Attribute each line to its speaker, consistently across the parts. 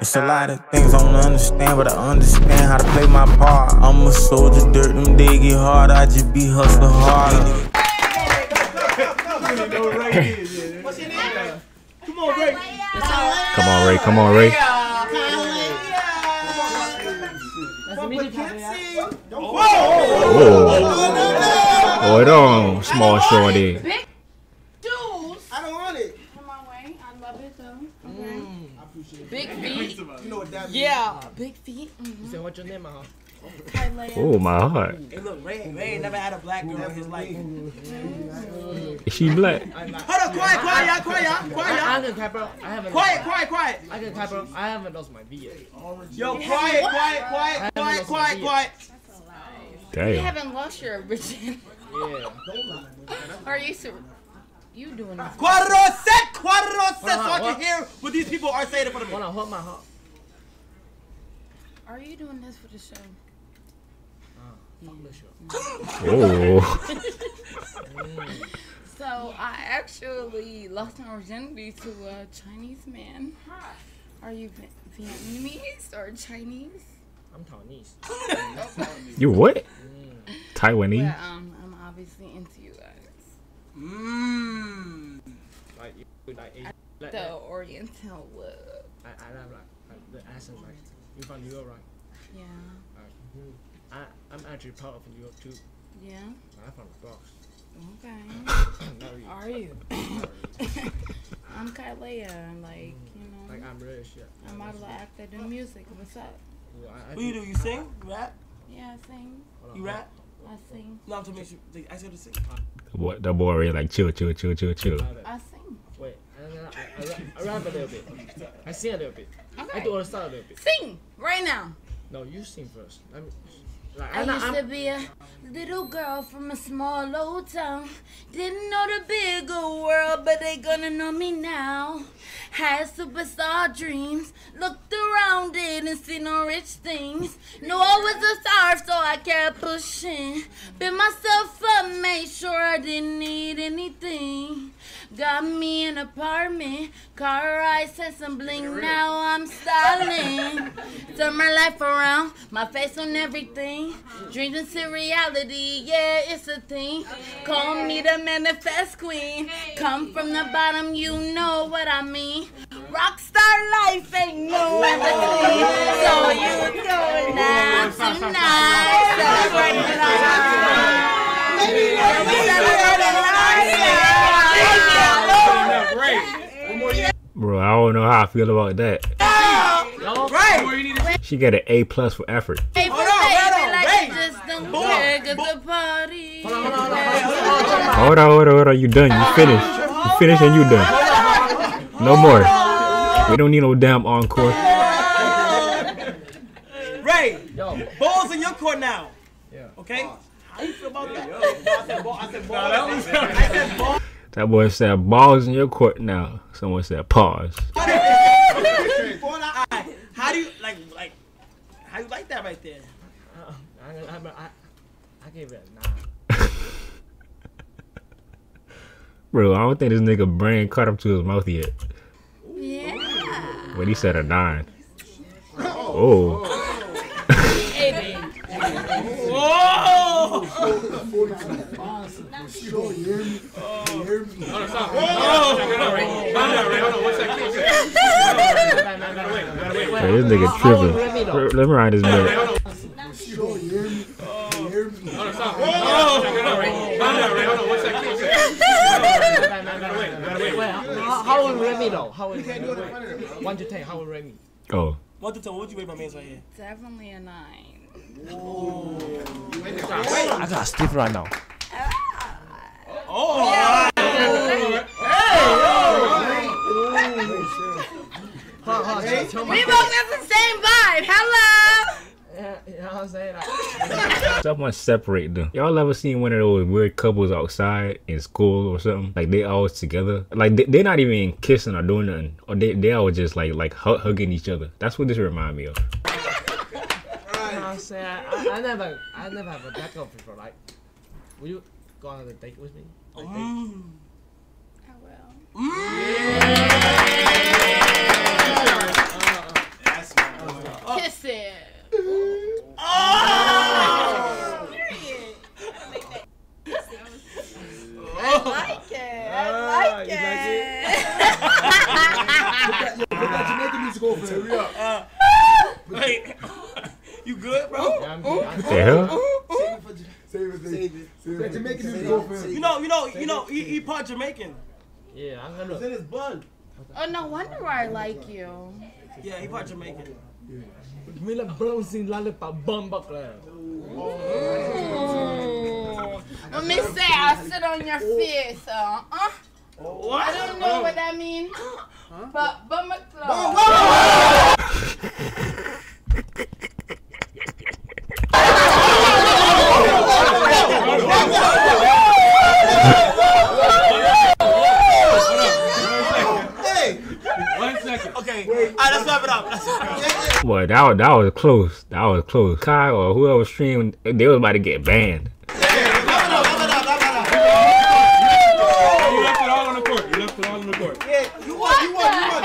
Speaker 1: It's a lot of things I don't understand, but I understand how to play my part. I'm a soldier, dirt, them day get hard, I just be hustling hard.
Speaker 2: Come on, Ray. Come on, Ray. Come on, Ray. Come on, Ray. Oh, hold on, small shorty.
Speaker 3: Big dudes.
Speaker 4: I don't want it.
Speaker 3: Come on, Wayne. It though. Okay. Big feet.
Speaker 4: You know what that means.
Speaker 3: Yeah. Big feet. Mm-hmm.
Speaker 5: So what's your name, uh?
Speaker 3: Kylie.
Speaker 2: Oh, my heart.
Speaker 4: Hey, look, Ray, Ray never had a black girl in his life.
Speaker 2: Is she black?
Speaker 4: Hold on, quiet, quiet, y'all, quiet, y'all, quiet,
Speaker 5: I
Speaker 4: y'all.
Speaker 5: can quiet, bro. I haven't.
Speaker 4: Quiet, quiet, quiet.
Speaker 5: I can quiet, bro. I haven't lost my V yet.
Speaker 4: Yo, quiet, quiet, quiet, quiet, quiet, quiet.
Speaker 3: You
Speaker 2: Damn.
Speaker 3: haven't lost your virginity.
Speaker 5: Yeah.
Speaker 3: Are you sur- You doing this?
Speaker 4: Cuatro set, cuatro set, so I can hear what these people are saying in front of me.
Speaker 5: Hold on, hold my heart.
Speaker 3: Are you doing this for the show?
Speaker 5: Fuck the.
Speaker 2: Oh.
Speaker 3: So I actually lost my virginity to a Chinese man. Are you Vietnamese or Chinese?
Speaker 5: I'm Taiwanese.
Speaker 2: You what? Taiwanese?
Speaker 3: But um, I'm obviously into you guys.
Speaker 4: Mmm.
Speaker 5: Like you, like, Asian- like,
Speaker 3: The
Speaker 5: like
Speaker 3: Oriental look.
Speaker 5: I, I love like, like the accent, like you from New York, right?
Speaker 3: Yeah.
Speaker 5: Like, I, I'm actually proud of New York too.
Speaker 3: Yeah.
Speaker 5: I'm from the Bronx.
Speaker 3: Okay.
Speaker 5: Not really.
Speaker 3: Are you? I'm Kylea. Like, mm. you know,
Speaker 5: Like I'm really shit.
Speaker 3: I'm model actor, do music. What's up?
Speaker 5: Well, I, I
Speaker 4: What you do? You sing? Rap?
Speaker 3: Yeah, I sing.
Speaker 5: On,
Speaker 4: You rap?
Speaker 3: I sing.
Speaker 4: No, I'm talking about you. I said to sing.
Speaker 2: The boy, the boy really like chill, chill, chill, chill, chill.
Speaker 3: I sing.
Speaker 5: Wait, I, I, I, I, I rap a little bit. I sing a little bit. I
Speaker 3: Okay.
Speaker 5: do all the stuff a little bit.
Speaker 3: Sing right now.
Speaker 5: No, you sing first. I mean, like,
Speaker 3: I
Speaker 5: I'm not,
Speaker 3: used
Speaker 5: I'm,
Speaker 3: to be a little girl from a small old town. Didn't know the bigger world, but they gonna know me now. Had superstar dreams, looked around it and seen no rich things. Knew I was a star, so I kept pushing. Built myself up, made sure I didn't need anything. Got me an apartment, car rides and some bling. Now I'm styling. Turn my life around, my face on everything. Dreams into reality, yeah, it's a thing. Call me the manifest queen. Come from the bottom, you know what I mean. Rockstar life ain't no. So you doing that tonight? Celebrating life.
Speaker 2: Bro, I don't know how I feel about that.
Speaker 4: Right.
Speaker 2: She got an A plus for effort.
Speaker 3: Hey,
Speaker 4: Hold on, hold on,
Speaker 3: like
Speaker 4: wait.
Speaker 3: you just don't
Speaker 4: Boom,
Speaker 3: care, 'cause
Speaker 4: boom.
Speaker 3: the party.
Speaker 5: hold on, hold on, hold on, hold
Speaker 4: hold
Speaker 5: on.
Speaker 4: on, hold on.
Speaker 2: Hold on, hold on, hold on. You done. You finished. You finished and you done. No more. We don't need no damn encore.
Speaker 4: Ray,
Speaker 5: Yo,
Speaker 4: balls in your court now.
Speaker 5: Yeah.
Speaker 4: Okay? How you feel about that? I said ball. I said ball. I said ball.
Speaker 2: That boy said balls in your court now. Someone said pause.
Speaker 4: How do you like like? How you like that right there?
Speaker 5: uh, I, I, I, I gave it a nine.
Speaker 2: Bro, I don't think this nigga brain caught up to his mouth yet.
Speaker 3: Yeah.
Speaker 2: When he said a nine. Oh.
Speaker 4: Whoa!
Speaker 2: Hey, this nigga tripping. Let me ride this man.
Speaker 5: Wait, how, how will rate me though? How will you rate me? One to ten, how will you rate me?
Speaker 2: Oh.
Speaker 4: One to ten, what would you rate my man's right here?
Speaker 3: Definitely a nine.
Speaker 5: I got stiff right now.
Speaker 4: Oh!
Speaker 5: Hold on, hold on, tell- tell
Speaker 3: We both got the same vibe. Hello.
Speaker 5: Yeah, you know what I'm saying? Like,
Speaker 2: Someone separate them. Y'all ever seen one of those weird couples outside in school or something? Like they always together. Like they, they're not even kissing or doing nothing. Or they they always just like like hu- hugging each other. That's what this remind me of.
Speaker 5: I, I never, I never have a backup before. Like, will you go on a date with me? Like, date?
Speaker 4: Mm.
Speaker 6: Save it, save it. That Jamaican music.
Speaker 4: You know, you know, you know, he, he part Jamaican.
Speaker 5: Yeah, I'm gonna.
Speaker 6: his blood.
Speaker 3: Oh, no wonder I like you.
Speaker 4: Yeah, he part Jamaican.
Speaker 5: Mila Brown sin lollipop bumba club.
Speaker 3: Let me say, I sit on your face. Uh, uh. I don't know what that means. But, but my club.
Speaker 4: Okay, alright, let's wrap it up. Let's wrap it up.
Speaker 2: Boy, that was, that was close. That was close. Kai or whoever streamed, they was about to get banned.
Speaker 4: Wrap it up, wrap it up, wrap it up.
Speaker 7: You left it all on the court. You left it all on the court.
Speaker 6: Yeah, you won, you won, you won.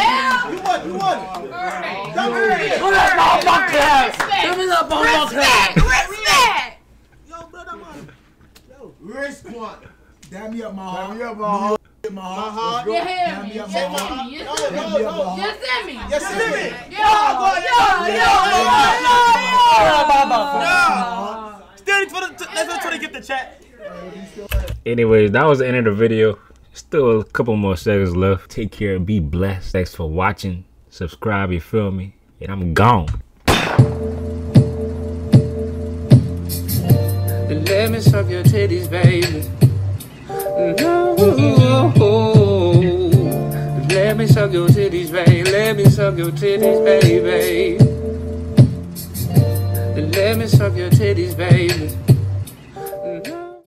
Speaker 6: You won, you won. Come here.
Speaker 3: Give me the bumper Respect! Respect!
Speaker 6: Yo, brother, man. Yo, wristwatch. Damn me up, my heart. Damn me up, my heart. My heart.
Speaker 3: You hear me?
Speaker 6: me up,
Speaker 3: You
Speaker 6: my
Speaker 3: see
Speaker 6: heart.
Speaker 3: me? You
Speaker 6: No,
Speaker 3: me?
Speaker 6: no, no.
Speaker 3: Me?
Speaker 6: Yes, see me.
Speaker 3: Yo, yo, yo, yo, yo, yo, yo.
Speaker 4: Still, for the, let's try to get the chat.
Speaker 2: Anyways, that was the end of the video. Still a couple more seconds left. Take care. And be blessed. Thanks for watching. Subscribe, you feel me? And I'm gone.
Speaker 8: Let me suck your titties, baby. No. Suck your titties, baby. Let me suck your titties, baby. Let me suck your titties, baby.